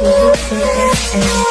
Music